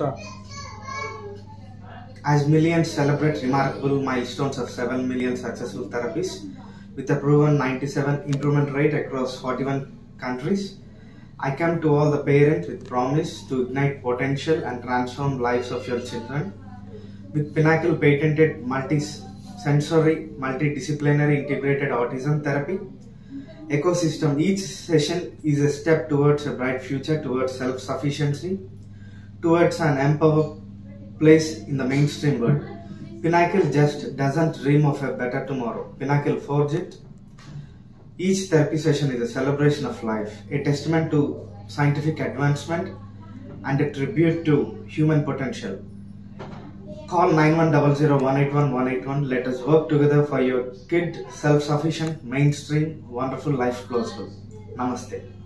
Start. Uh, as millions celebrate remarkable milestones of 7 million successful therapies with a proven 97 improvement rate across 41 countries, I come to all the parents with promise to ignite potential and transform lives of your children. With Pinnacle patented multi-sensory, multidisciplinary integrated autism therapy ecosystem, each session is a step towards a bright future, towards self-sufficiency, towards an empowered place in the mainstream world. Pinnacle just doesn't dream of a better tomorrow. Pinnacle forge it. Each therapy session is a celebration of life, a testament to scientific advancement and a tribute to human potential. Call 9100 Let us work together for your kid self-sufficient, mainstream, wonderful life close to. Namaste.